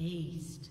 eased.